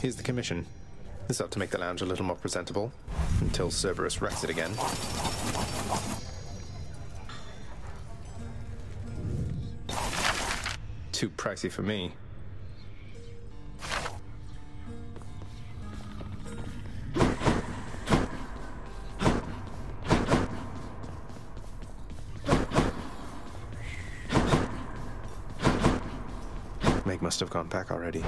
Here's the commission. This ought to make the lounge a little more presentable until Cerberus wrecks it again. Too pricey for me. Meg must have gone back already.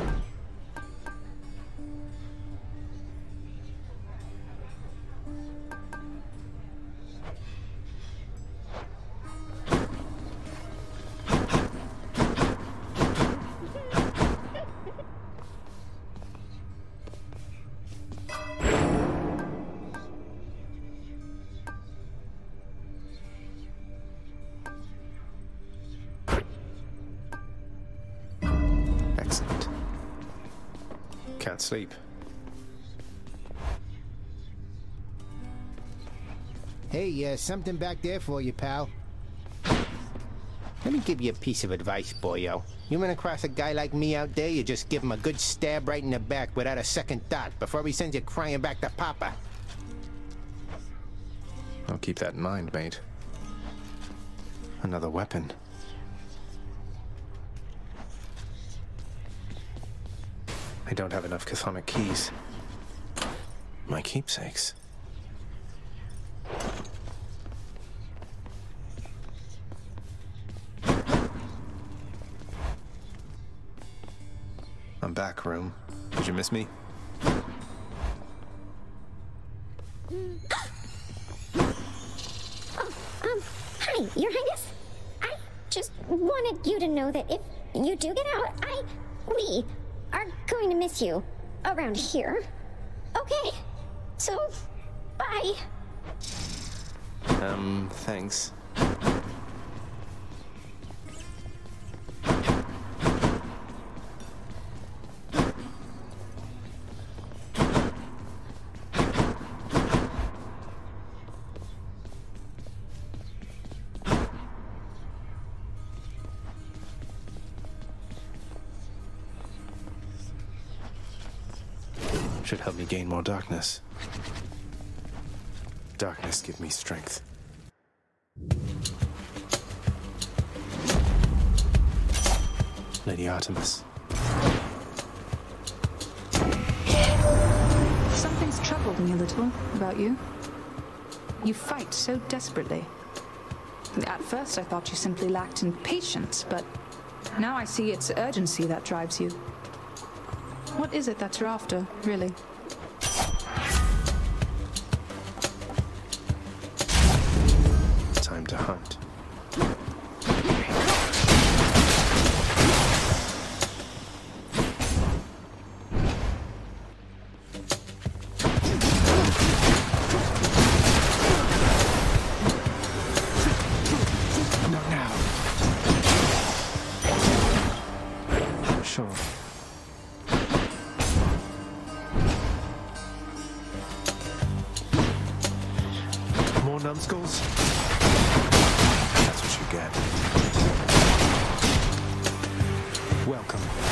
Can't sleep. Hey, uh, something back there for you, pal. Let me give you a piece of advice, boyo. You run across a guy like me out there, you just give him a good stab right in the back without a second thought before he sends you crying back to Papa. I'll keep that in mind, mate. Another weapon. I don't have enough chthonic keys. My keepsakes. I'm back, room. Did you miss me? Um, hi, Your Highness. I just wanted you to know that if you do get out, I, we, are going to miss you around here. Okay, so, bye. Um, thanks. Should help me gain more darkness. Darkness give me strength. Lady Artemis. Something's troubled me a little about you. You fight so desperately. At first, I thought you simply lacked in patience, but now I see it's urgency that drives you. What is it that you're after, really? Time to hunt. Not now. Sure. More numbskulls? That's what you get. Welcome.